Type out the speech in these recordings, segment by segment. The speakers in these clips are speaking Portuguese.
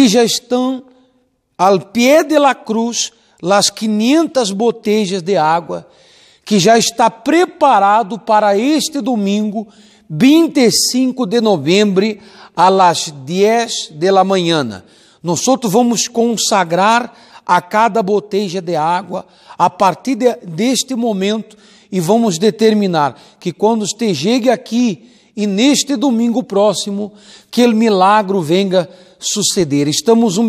E já estão al pé de la cruz las 500 botellas de água que já está preparado para este domingo, 25 de novembro, às 10 da manhã. Nós vamos consagrar a cada boteja de água a partir de, deste momento e vamos determinar que quando você chegue aqui e neste domingo próximo, que o milagre venga suceder. Estamos um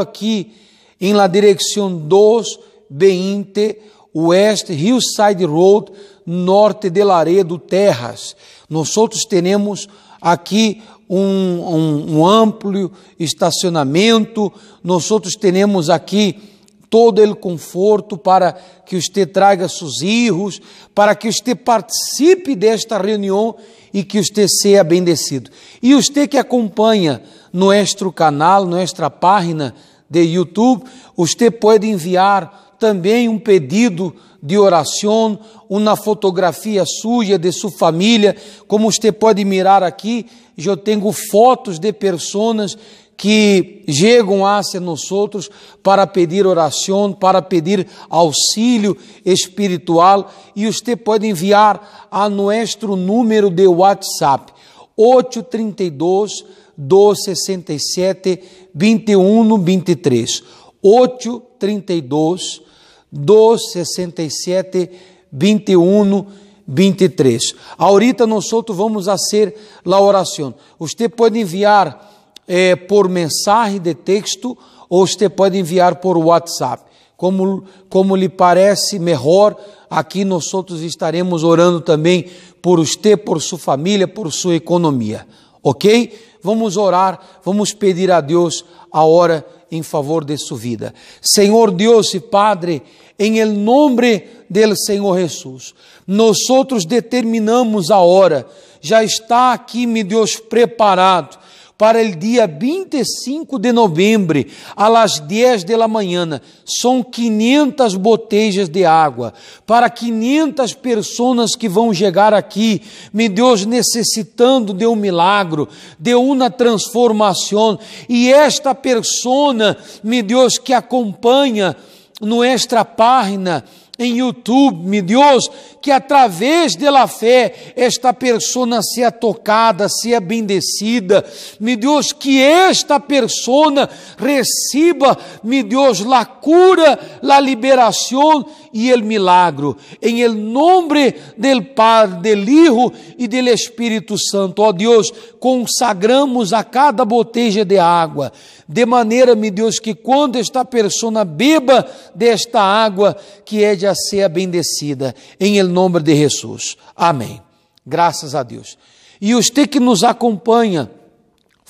aqui em la direção 220 West Hillside Road, norte de Laredo, Terras. Nós outros teremos aqui um, um, um amplo estacionamento, nós outros teremos aqui todo o conforto para que você traga seus filhos, para que você participe desta reunião e que você seja bendecido. E você que acompanha nosso canal, nossa página de YouTube, você pode enviar também um pedido de oração, uma fotografia suja de sua família, como você pode mirar aqui, eu tenho fotos de pessoas que chegam a ser nós outros para pedir oração, para pedir auxílio espiritual, e você pode enviar a nosso número de WhatsApp, 832 267 2123. 832 267 21 23. Ahorita nós vamos a oração. Você pode enviar eh, por mensagem de texto ou você pode enviar por WhatsApp. Como, como lhe parece melhor, aqui nós estaremos orando também por você, por sua família, por sua economia. Ok? Vamos orar, vamos pedir a Deus a hora em favor de sua vida. Senhor Deus e Padre, em el nome del Senhor Jesus, nós outros determinamos a hora, já está aqui, meu Deus, preparado para o dia 25 de novembro, às 10 da manhã, são 500 botelhas de água. Para 500 pessoas que vão chegar aqui, meu Deus, necessitando de um milagre, de uma transformação, e esta persona, meu Deus, que acompanha nossa página, em YouTube, meu Deus, que através da fé esta pessoa seja tocada, seja bendecida, meu Deus, que esta pessoa receba, meu Deus, a cura, a liberação e o milagre, em el nome del Padre, del Hijo e del Espírito Santo. Ó Deus, consagramos a cada boteja de água, de maneira, meu Deus, que quando esta pessoa beba desta água, que é de ser bendecida, em el nome de Jesus. Amém. Graças a Deus. E você que nos acompanha,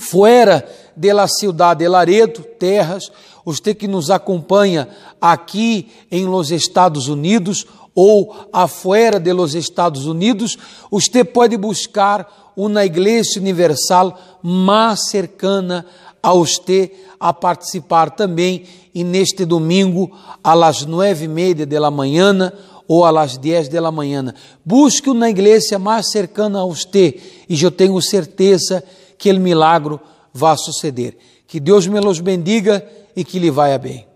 fora da cidade de Laredo, terras, você que nos acompanha aqui em los Estados Unidos ou afuera de los Estados Unidos, você pode buscar uma igreja universal mais cercana a você a participar também e neste domingo às nove e meia da manhã ou às dez da manhã. Busque uma igreja mais cercana a você e eu tenho certeza que o milagre vai suceder. Que Deus me los bendiga e que lhe vá bem.